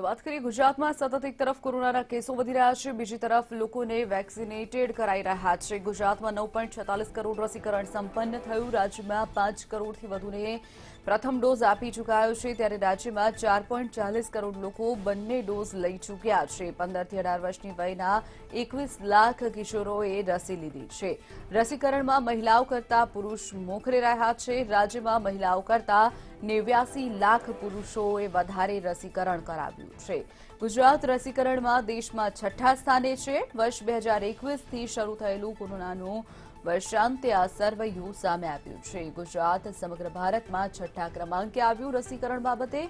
તો વાત કરીએ ગુજરાતમાં સતત એક તરફ કોરોનાના કેસો વધી રહ્યા છે. બીજી તરફ લોકોને વેક્સિનેટેડ કરાઈ રહ્યા છે. ગુજરાતમાં નવ કરોડ રસીકરણ સંપન્ન થયું. રાજ્યમાં પાંચ કરોડથી વધુને પ્રથમ ડોઝ આપી ચૂકાયો છે ત્યારે રાજ્યમાં ચાર કરોડ લોકો બંને ડોઝ લઈ ચૂક્યા છે. પંદરથી અઢાર વર્ષની વયના એકવીસ લાખ કિશોરોએ રસી લીધી છે. રસીકરણમાં મહિલાઓ કરતા પુરુષ મોખરે રહ્યા છે. રાજ્યમાં મહિલાઓ કરતા નેવ્યાસી લાખ પુરુષોએ વધારે રસીકરણ કરાવ્યું છે. ગુજરાત રસીકરણમાં દેશમાં છઠ્ઠા સ્થાને છે. વર્ષ બે હજાર એકવીસથી શરૂ થયેલું કોરોનાનું વર્ષાંતે આ સર્વયુ સામે આવ્યું છે. ગુજરાત સમગ્ર ભારતમાં છઠ્ઠા ક્રમાંકે આવ્યું રસીકરણ બાબતે.